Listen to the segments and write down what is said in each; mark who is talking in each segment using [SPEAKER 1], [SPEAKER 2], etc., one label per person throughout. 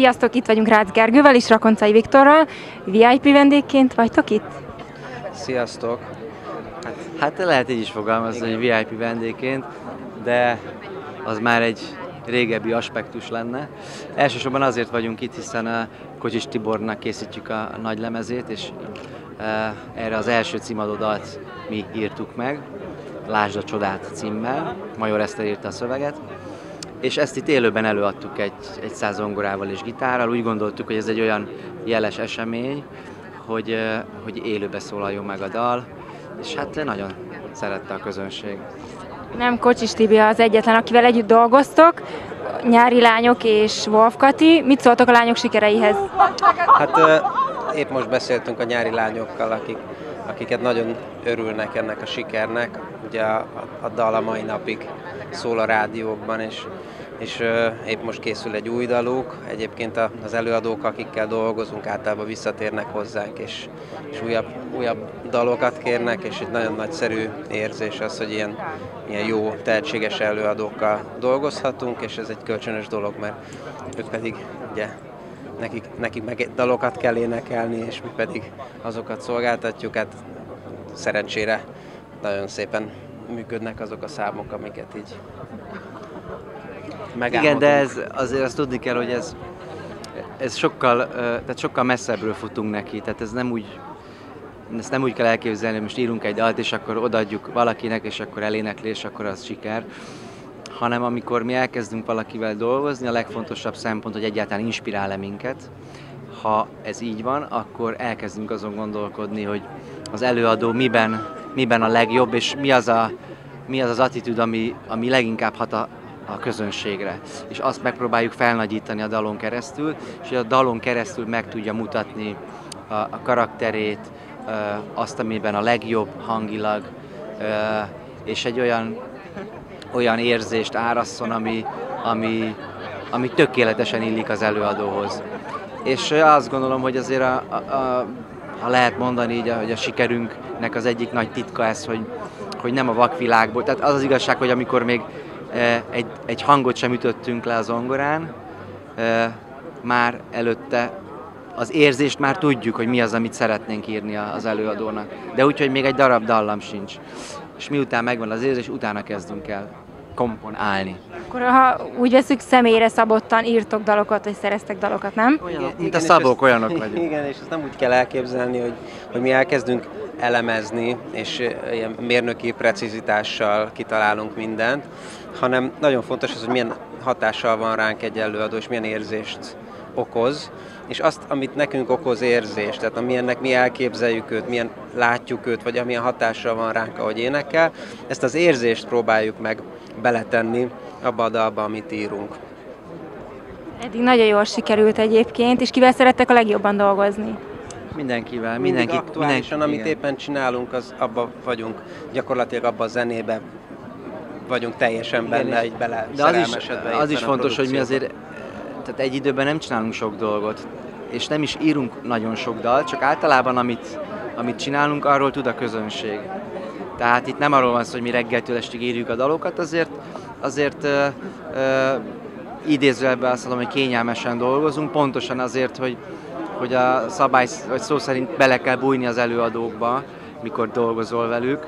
[SPEAKER 1] Sziasztok, itt vagyunk Rácz Gergővel és Rakoncai Viktorral. VIP vendégként vagytok itt?
[SPEAKER 2] Sziasztok! Hát, hát lehet így is fogalmazni, hogy VIP vendégként, de az már egy régebbi aspektus lenne. Elsősorban azért vagyunk itt, hiszen a Kocsis Tibornak készítjük a, nagy lemezét, és e, erre az első címadó dalt mi írtuk meg, Lásd a csodát címmel, Major Eszter írta a szöveget, és ezt itt élőben előadtuk egy, egy száz zongorával és gitárral. Úgy gondoltuk, hogy ez egy olyan jeles esemény, hogy, hogy élőbe szólaljon meg a dal, és hát nagyon szerette a közönség.
[SPEAKER 1] Nem Kocsis Tibi az egyetlen, akivel együtt dolgoztok, nyári lányok és Wolf Kati. Mit szóltok a lányok sikereihez?
[SPEAKER 2] Hát épp most beszéltünk a nyári lányokkal, akik, akiket nagyon örülnek ennek a sikernek. Ugye a, a dal a mai napig szól a rádiókban, és és épp most készül egy új daluk. Egyébként az előadók, akikkel dolgozunk, általában visszatérnek hozzánk, és, és újabb, újabb dalokat kérnek, és egy nagyon nagyszerű érzés az, hogy ilyen, ilyen jó, tehetséges előadókkal dolgozhatunk, és ez egy kölcsönös dolog, mert ők pedig ugye nekik, nekik meg dalokat kell énekelni, és mi pedig azokat szolgáltatjuk, hát szerencsére nagyon szépen működnek azok a számok, amiket így igen, de ez, azért azt tudni kell, hogy ez, ez sokkal, tehát sokkal messzebbről futunk neki, tehát ez nem úgy, ezt nem úgy kell elképzelni, hogy most írunk egy dalt, és akkor odaadjuk valakinek, és akkor elénekli, és akkor az siker, hanem amikor mi elkezdünk valakivel dolgozni, a legfontosabb szempont, hogy egyáltalán inspirál-e minket. Ha ez így van, akkor elkezdünk azon gondolkodni, hogy az előadó miben, miben a legjobb, és mi az a, mi az, az attitűd, ami, ami leginkább hat a, a közönségre. És azt megpróbáljuk felnagyítani a dalon keresztül, és a dalon keresztül meg tudja mutatni a, a karakterét, azt, amiben a legjobb hangilag, és egy olyan, olyan érzést árasszon, ami, ami, ami tökéletesen illik az előadóhoz. És azt gondolom, hogy azért a, a, a ha lehet mondani így, hogy a sikerünknek az egyik nagy titka ez, hogy, hogy nem a vakvilágból. Tehát az az igazság, hogy amikor még egy, egy hangot sem ütöttünk le az zongorán, már előtte az érzést már tudjuk, hogy mi az, amit szeretnénk írni az előadónak. De úgyhogy még egy darab dallam sincs. És miután megvan az érzés, utána kezdünk el komponálni.
[SPEAKER 1] Akkor ha úgy veszük, személyre szabottan írtok dalokat, vagy szereztek dalokat, nem?
[SPEAKER 2] Olyan, igen, mint a szabók, olyanok vagyunk. Igen, és ezt nem úgy kell elképzelni, hogy, hogy mi elkezdünk elemezni, és ilyen mérnöki precizitással kitalálunk mindent, hanem nagyon fontos az, hogy milyen hatással van ránk egy előadó, és milyen érzést okoz, és azt, amit nekünk okoz érzés, tehát amilyennek mi elképzeljük őt, milyen látjuk őt, vagy amilyen hatással van ránk, ahogy énekel, ezt az érzést próbáljuk meg beletenni abba a dalba, amit írunk.
[SPEAKER 1] Eddig nagyon jól sikerült egyébként, és kivel szerettek a legjobban dolgozni?
[SPEAKER 2] Mindenkivel, mindenki. Aktuálisan, mindenki, amit igen. éppen csinálunk, az abba vagyunk, gyakorlatilag abba a zenébe vagyunk teljesen Igen, benne, egy bele De az is, az is fontos, hogy mi azért tehát egy időben nem csinálunk sok dolgot, és nem is írunk nagyon sok dalt, csak általában amit, amit csinálunk, arról tud a közönség. Tehát itt nem arról van szó, hogy mi reggeltől estig írjuk a dalokat, azért, azért uh, uh, idézőjelben azt mondom, hogy kényelmesen dolgozunk, pontosan azért, hogy, hogy a szabály, vagy szó szerint bele kell bújni az előadókba, mikor dolgozol velük,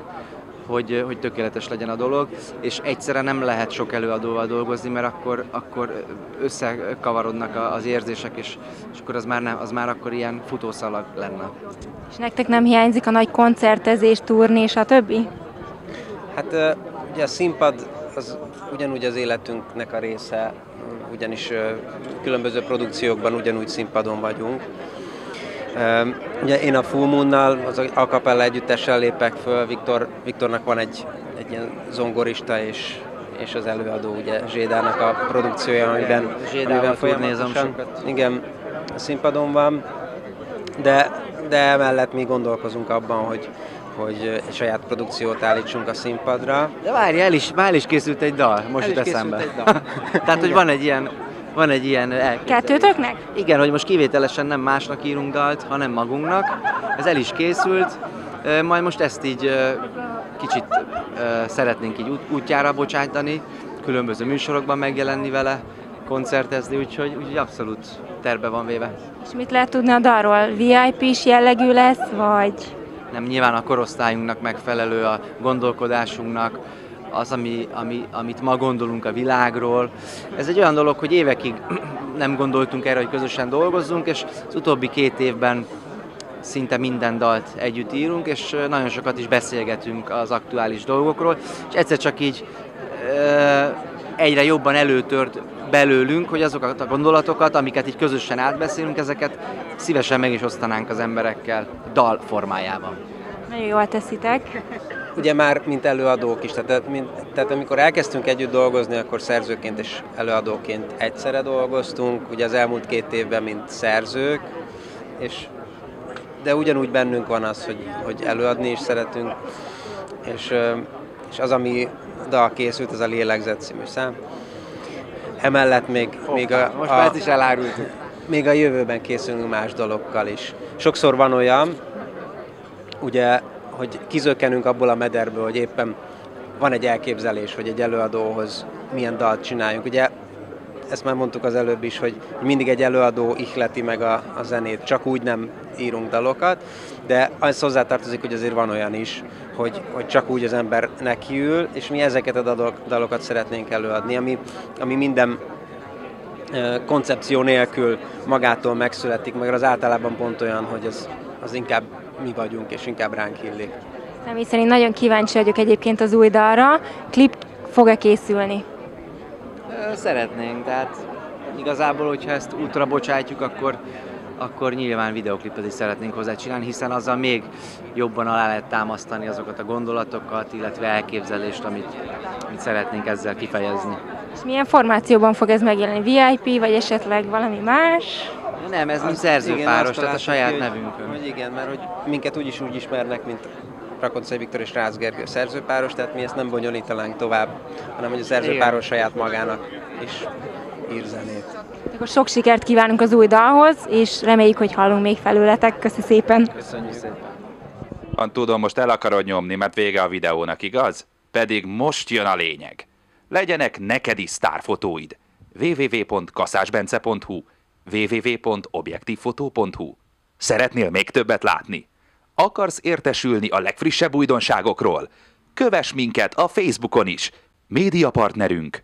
[SPEAKER 2] hogy, hogy tökéletes legyen a dolog, és egyszerre nem lehet sok előadóval dolgozni, mert akkor, akkor összekavarodnak az érzések, és, és akkor az már, nem, az már akkor ilyen futószalag lenne.
[SPEAKER 1] És nektek nem hiányzik a nagy koncertezés, turné, többi?
[SPEAKER 2] Hát ugye a színpad az ugyanúgy az életünknek a része, ugyanis különböző produkciókban ugyanúgy színpadon vagyunk, Ugye én a Full Moon-nal, az a Capella együttessel lépek föl, Viktor, Viktornak van egy, egy ilyen zongorista és, és az előadó, ugye Zsédának a produkciója, amiben, amiben folyamatosan, igen, a színpadon van, de, de emellett mi gondolkozunk abban, hogy, hogy egy saját produkciót állítsunk a színpadra. De várj, el is, már is készült egy dal, most el jut eszembe. Tehát, hogy van egy ilyen van egy ilyen
[SPEAKER 1] elképzelés. Kettőtöknek?
[SPEAKER 2] Igen, hogy most kivételesen nem másnak írunk dalt, hanem magunknak. Ez el is készült, majd most ezt így kicsit szeretnénk így útjára bocsátani, különböző műsorokban megjelenni vele, koncertezni, úgyhogy, úgyhogy abszolút terve van véve.
[SPEAKER 1] És mit lehet tudni a dalról? VIP-s jellegű lesz, vagy?
[SPEAKER 2] Nem nyilván a korosztályunknak megfelelő a gondolkodásunknak, az, ami, ami, amit ma gondolunk a világról. Ez egy olyan dolog, hogy évekig nem gondoltunk erre, hogy közösen dolgozzunk, és az utóbbi két évben szinte minden dalt együtt írunk, és nagyon sokat is beszélgetünk az aktuális dolgokról, és egyszer csak így egyre jobban előtört belőlünk, hogy azokat a gondolatokat, amiket így közösen átbeszélünk, ezeket szívesen meg is osztanánk az emberekkel dal formájában.
[SPEAKER 1] Nagyon jól teszitek.
[SPEAKER 3] Ugye már, mint előadók is, tehát, mint, tehát amikor elkezdtünk együtt dolgozni, akkor szerzőként és előadóként egyszerre dolgoztunk, ugye az elmúlt két évben, mint szerzők, és de ugyanúgy bennünk van az, hogy, hogy előadni is szeretünk, és, és az, ami dal készült, az a Lélegzet című szám. Emellett még,
[SPEAKER 2] Hoppá,
[SPEAKER 3] még a,
[SPEAKER 2] most
[SPEAKER 3] a,
[SPEAKER 2] már ezt is elárultuk.
[SPEAKER 3] még a jövőben készülünk más dalokkal is. Sokszor van olyan, ugye, hogy kizökkenünk abból a mederből, hogy éppen van egy elképzelés, hogy egy előadóhoz milyen dalt csináljunk. Ugye ezt már mondtuk az előbb is, hogy mindig egy előadó ihleti meg a, a zenét, csak úgy nem írunk dalokat, de az hozzátartozik, hogy azért van olyan is, hogy, hogy csak úgy az ember nekiül, és mi ezeket a dalok, dalokat szeretnénk előadni, ami, ami minden koncepció nélkül magától megszületik, meg az általában pont olyan, hogy az, az inkább mi vagyunk, és inkább ránk illik.
[SPEAKER 1] Személy szerint nagyon kíváncsi vagyok egyébként az új dalra. Klip fog-e készülni?
[SPEAKER 2] Szeretnénk, tehát igazából, hogyha ezt útra bocsátjuk, akkor, akkor nyilván videoklipet is szeretnénk hozzá csinálni, hiszen azzal még jobban alá lehet támasztani azokat a gondolatokat, illetve elképzelést, amit, amit szeretnénk ezzel kifejezni.
[SPEAKER 1] És milyen formációban fog ez megjelenni? VIP, vagy esetleg valami más?
[SPEAKER 2] Nem, ez mint szerzőpáros, tehát a saját ki, nevünkön.
[SPEAKER 3] Hogy, hogy igen, mert hogy minket úgyis úgy ismernek, mint Rakoncai Viktor és Rász Gergő szerzőpáros, tehát mi ezt nem bonyolítanánk tovább, hanem hogy a szerzőpáros saját magának is ír zenét.
[SPEAKER 1] Akkor sok sikert kívánunk az új dalhoz, és reméljük, hogy hallunk még felőletek. Köszönjük szépen!
[SPEAKER 2] Köszönjük szépen!
[SPEAKER 4] Tudom, most el akarod nyomni, mert vége a videónak, igaz? Pedig most jön a lényeg. Legyenek neked is sztárfotóid. www.kaszásbence.hu www.objektívfotó.hu Szeretnél még többet látni? Akarsz értesülni a legfrissebb újdonságokról? Kövess minket a Facebookon is! Média partnerünk